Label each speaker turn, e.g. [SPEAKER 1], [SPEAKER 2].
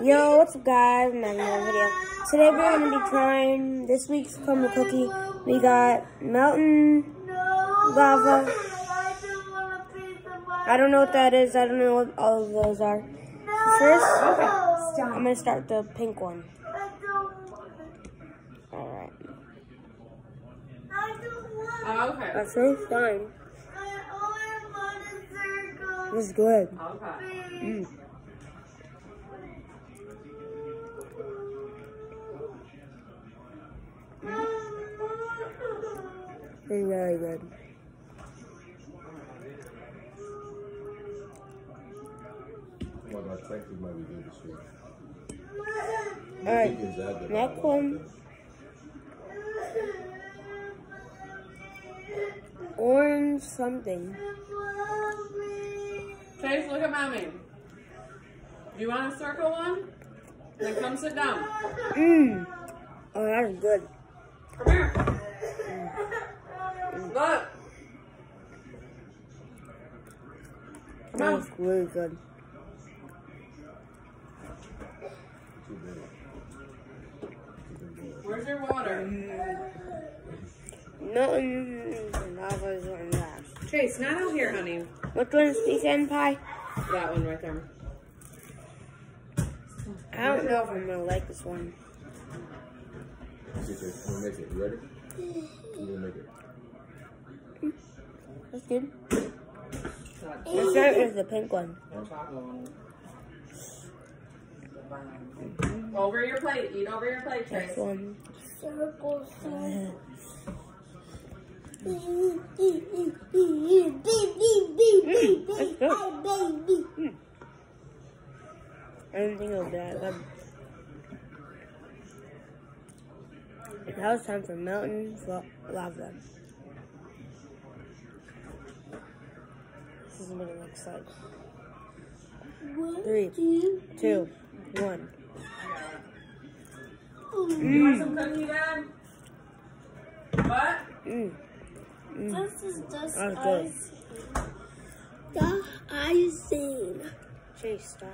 [SPEAKER 1] Yo, what's up guys? I'm in another video. Today we're going to be trying this week's Crumbl cookie. We got mountain lava. I don't know what that is. I don't know what all of those are. First, okay, I'm going to start the pink one. Alright.
[SPEAKER 2] Oh, okay.
[SPEAKER 1] That feels fine. This is good.
[SPEAKER 2] Okay.
[SPEAKER 1] Mm. It's very good.
[SPEAKER 3] Well, I think it might be good this week.
[SPEAKER 1] Alright,
[SPEAKER 3] Is that the-
[SPEAKER 1] next one. Orange something.
[SPEAKER 2] Chase, look at mommy. Do you want a circle one? Then come sit down.
[SPEAKER 1] Mmm. Oh, that is good.
[SPEAKER 2] Come here. Look. Come
[SPEAKER 1] That
[SPEAKER 2] on.
[SPEAKER 1] is really good.
[SPEAKER 3] Too big. Too big.
[SPEAKER 2] Where's your water?
[SPEAKER 1] No, lava's on that.
[SPEAKER 2] Chase, not out here, honey.
[SPEAKER 1] Which one is the end pie?
[SPEAKER 2] That one right there.
[SPEAKER 1] I don't know if I'm gonna like this one.
[SPEAKER 3] Get this. I'm gonna make it. You ready? I'm gonna make it.
[SPEAKER 1] That's good.
[SPEAKER 2] That
[SPEAKER 1] Let's start with the pink one.
[SPEAKER 2] Over your plate. Eat over your plate,
[SPEAKER 1] This
[SPEAKER 2] Chase.
[SPEAKER 1] one. I didn't think it was that good. Now it's time for mountain flo- lava. This is what it looks like. Three, two, one.
[SPEAKER 2] You want some cookie, Dad? What?
[SPEAKER 1] Mm.
[SPEAKER 4] This is just
[SPEAKER 1] That was good.
[SPEAKER 4] icing. The icing.
[SPEAKER 1] Chase, stop.